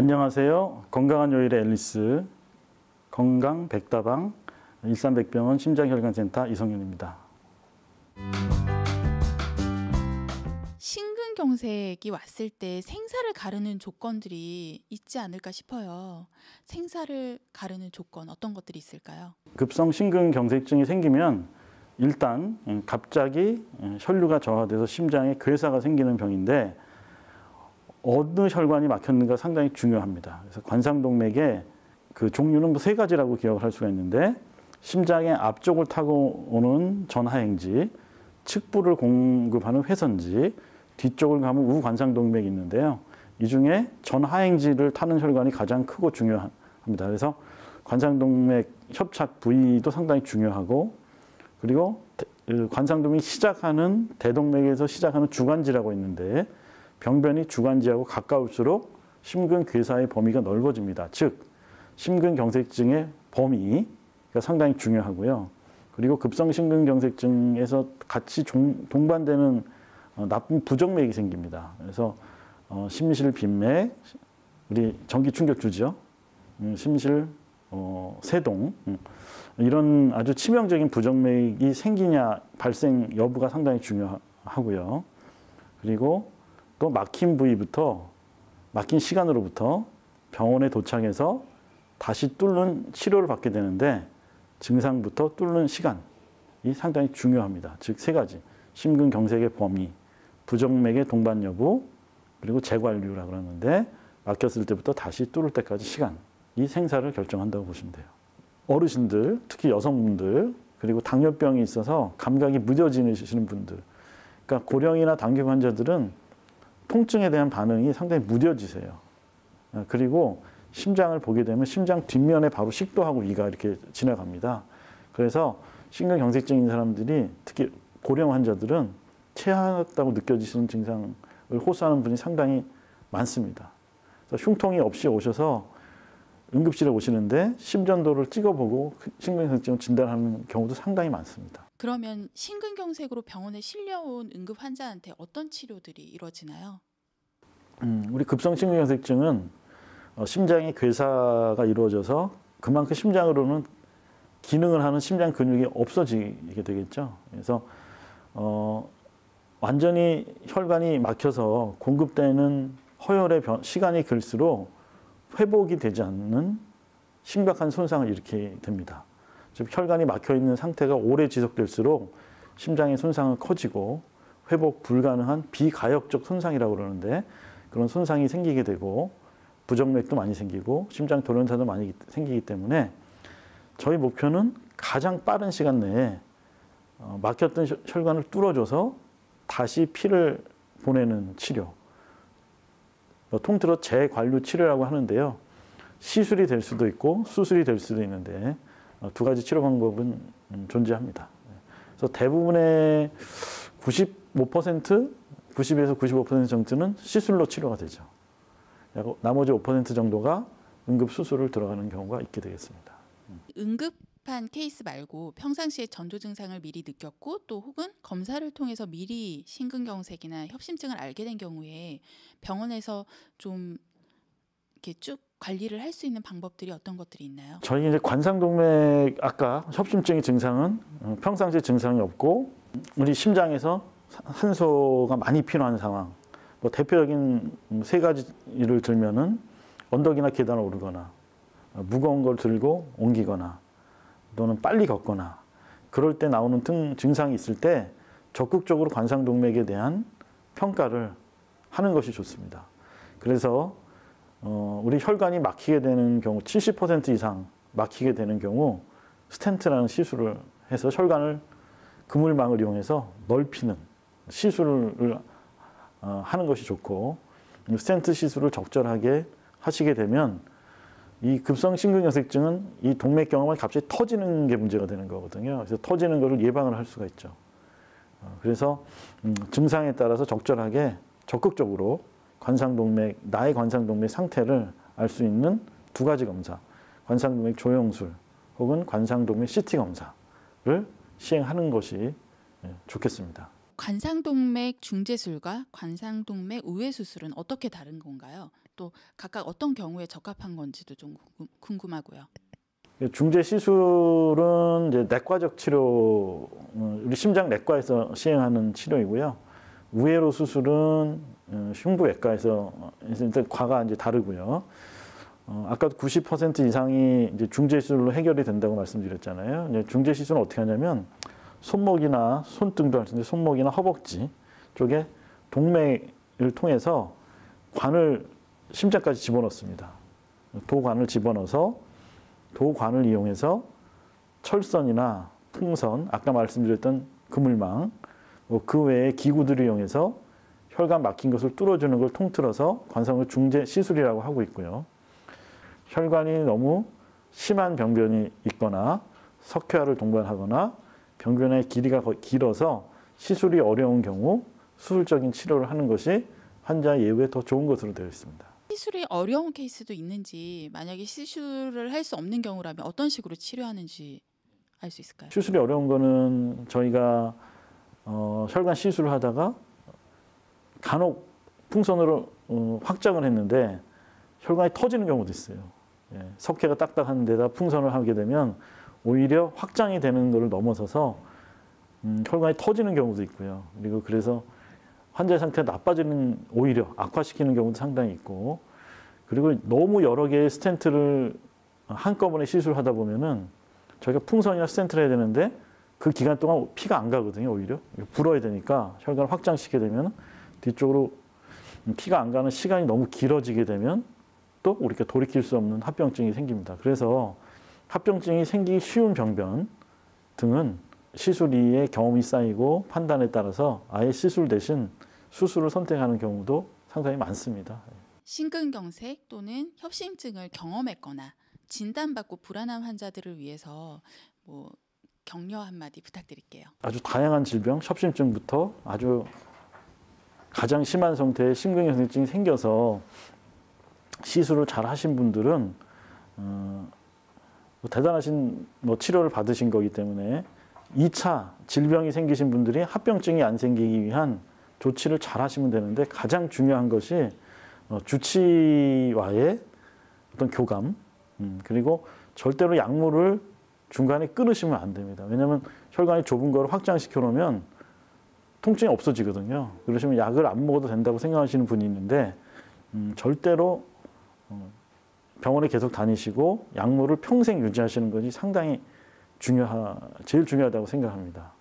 안녕하세요. 건강한 요일의 앨리스 건강 백다방 일산백병원 심장혈관센터 이성윤입니다. 심근경색이 왔을 때 생사를 가르는 조건들이 있지 않을까 싶어요. 생사를 가르는 조건 어떤 것들이 있을까요? 급성 심근경색증이 생기면 일단 음, 갑자기 음, 혈류가 저하돼서 심장에 괴사가 생기는 병인데 어느 혈관이 막혔는가 상당히 중요합니다. 그래서 관상동맥의 그 종류는 뭐 세 가지라고 기억을 할 수가 있는데 심장의 앞쪽을 타고 오는 전하행지, 측부를 공급하는 회선지, 뒤쪽을 가면 우관상동맥이 있는데요. 이 중에 전하행지를 타는 혈관이 가장 크고 중요합니다. 그래서 관상동맥 협착 부위도 상당히 중요하고 그리고 그 관상동맥이 시작하는 대동맥에서 시작하는 주관지라고 있는데 병변이 주관지하고 가까울수록 심근괴사의 범위가 넓어집니다. 즉 심근경색증의 범위가 상당히 중요하고요. 그리고 급성심근경색증에서 같이 동반되는 어, 나쁜 부정맥이 생깁니다. 그래서 어, 심실 빈맥, 우리 전기 충격 주죠. 음, 심실 어, 세동 음, 이런 아주 치명적인 부정맥이 생기냐 발생 여부가 상당히 중요하고요. 그리고 또 막힌 부위부터 막힌 시간으로부터 병원에 도착해서 다시 뚫는 치료를 받게 되는데 증상부터 뚫는 시간이 상당히 중요합니다. 즉 세 가지 심근경색의 범위, 부정맥의 동반 여부, 그리고 재관류라 그러는데 막혔을 때부터 다시 뚫을 때까지 시간 이 생사를 결정한다고 보시면 돼요. 어르신들, 특히 여성분들, 그리고 당뇨병이 있어서 감각이 무뎌지시는 분들, 그러니까 고령이나 당뇨 환자들은 통증에 대한 반응이 상당히 무뎌지세요. 아, 그리고 심장을 보게 되면 심장 뒷면에 바로 식도하고 위가 이렇게 지나갑니다. 그래서 심근경색증인 사람들이 특히 고령 환자들은 체하다고 느껴지시는 증상을 호소하는 분이 상당히 많습니다. 흉통이 없이 오셔서 응급실에 오시는데 심전도를 찍어보고 심근경색증을 진단하는 경우도 상당히 많습니다. 그러면 심근경색으로 병원에 실려온 응급 환자한테 어떤 치료들이 이루어지나요? 음, 우리 급성 심근경색증은 어, 심장의 괴사가 이루어져서 그만큼 심장으로는 기능을 하는 심장 근육이 없어지게 되겠죠. 그래서 어, 완전히 혈관이 막혀서 공급되는 허혈의 변, 시간이 길수록 회복이 되지 않는 심각한 손상을 일으키게 됩니다. 즉 혈관이 막혀 있는 상태가 오래 지속될수록 심장의 손상은 커지고 회복 불가능한 비가역적 손상이라고 그러는데 그런 손상이 생기게 되고 부정맥도 많이 생기고 심장 돌연사도 많이 생기기 때문에 저희 목표는 가장 빠른 시간 내에 어, 막혔던 혈관을 뚫어줘서 다시 피를 보내는 치료. 뭐 통틀어 재관류 치료라고 하는데요. 시술이 될 수도 있고 수술이 될 수도 있는데 어, 두 가지 치료 방법은 음, 존재합니다. 그래서 대부분의 95% 90에서 95% 정도는 시술로 치료가 되죠. 나머지 5% 정도가 응급 수술을 들어가는 경우가 있게 되겠습니다. 응급한 케이스 말고 평상시에 전조 증상을 미리 느꼈고 또 혹은 검사를 통해서 미리 심근경색이나 협심증을 알게 된 경우에 병원에서 좀 이렇게 쭉 관리를 할 수 있는 방법들이 어떤 것들이 있나요? 저희 이제 관상동맥 아까 협심증의 증상은 어, 평상시 증상이 없고 우리 심장에서 산소가 많이 필요한 상황 뭐 대표적인 세 가지를 들면은 언덕이나 계단을 오르거나 무거운 걸 들고 옮기거나 또는 빨리 걷거나 그럴 때 나오는 등 증상이 있을 때 적극적으로 관상동맥에 대한 평가를 하는 것이 좋습니다. 그래서 어, 우리 혈관이 막히게 되는 경우 70% 이상 막히게 되는 경우 스텐트라는 시술을 해서 혈관을 그물망을 이용해서 넓히는 시술을 어, 하는 것이 좋고 스텐트 시술을 적절하게 하시게 되면 이 급성 심근경색증은 이 동맥경화가 갑자기 터지는 게 문제가 되는 거거든요. 그래서 터지는 것을 예방을 할 수가 있죠. 어, 그래서 음, 증상에 따라서 적절하게 적극적으로 관상동맥 나의 관상동맥 상태를 알 수 있는 두 가지 검사, 관상동맥 조영술 혹은 관상동맥 CT 검사를 시행하는 것이 예, 좋겠습니다. 관상동맥 중재술과 관상동맥 우회수술은 어떻게 다른 건가요? 또 각각 어떤 경우에 적합한 건지도 좀 궁금- 궁금하고요. 중재 시술은 이제 내과적 치료, 어, 우리 심장 내과에서 시행하는 치료이고요. 우회로 수술은 어, 흉부외과에서 어, 일단 과가 이제 다르고요. 어, 아까 90% 이상이 이제 중재 시술로 해결이 된다고 말씀드렸잖아요. 중재 시술은 어떻게 하냐면 손목이나 손등도 할 텐데 손목이나 허벅지 쪽에 동맥을 통해서 관을 심장까지 집어넣습니다. 도관을 집어넣어서 도관을 이용해서 철선이나 풍선, 아까 말씀드렸던 그물망, 뭐 그 외의 기구들을 이용해서 혈관 막힌 것을 뚫어주는 걸 통틀어서 관성을 중재 시술이라고 하고 있고요. 혈관이 너무 심한 병변이 있거나 석회화를 동반하거나 병변의 길이가 길어서 시술이 어려운 경우 수술적인 치료를 하는 것이 환자 예후에 더 좋은 것으로 되어 있습니다. 시술이 어려운 케이스도 있는지 만약에 시술을 할 수 없는 경우라면 어떤 식으로 치료하는지 알 수 있을까요? 수술이 어려운 거는 저희가 어, 혈관 시술을 하다가 간혹 풍선으로 어, 확장을 했는데 혈관이 터지는 경우도 있어요. 예, 석회가 딱딱한 데다 풍선을 하게 되면 오히려 확장이 되는 것을 넘어서서 음, 혈관이 터지는 경우도 있고요. 그리고 그래서 환자의 상태가 나빠지는 오히려 악화시키는 경우도 상당히 있고 그리고 너무 여러 개의 스텐트를 한꺼번에 시술하다 보면은 저희가 풍선이나 스텐트를 해야 되는데 그 기간 동안 피가 안 가거든요, 오히려. 불어야 되니까 혈관을 확장시키게 되면 뒤쪽으로 피가 안 가는 시간이 너무 길어지게 되면 또 우리가 돌이킬 수 없는 합병증이 생깁니다. 그래서 합병증이 생기기 쉬운 병변 등은 시술이의 경험이 쌓이고 판단에 따라서 아예 시술 대신 수술을 선택하는 경우도 상당히 많습니다. 심근경색 또는 협심증을 경험했거나 진단받고 불안한 환자들을 위해서 뭐 격려 한마디 부탁드릴게요. 아주 다양한 질병, 협심증부터 아주 가장 심한 상태의 심근경색증이 생겨서 시술을 잘 하신 분들은 어, 뭐 대단하신 뭐 치료를 받으신 거기 때문에 2차 질병이 생기신 분들이 합병증이 안 생기기 위한 조치를 잘 하시면 되는데 가장 중요한 것이 어, 주치와의 어떤 교감 음, 그리고 절대로 약물을 중간에 끊으시면 안 됩니다. 왜냐하면 혈관이 좁은 거를 확장시켜 놓으면 통증이 없어지거든요. 그러시면 약을 안 먹어도 된다고 생각하시는 분이 있는데 음, 절대로 어, 병원에 계속 다니시고 약물을 평생 유지하시는 것이 상당히 중요하, 제일 중요하다고 생각합니다.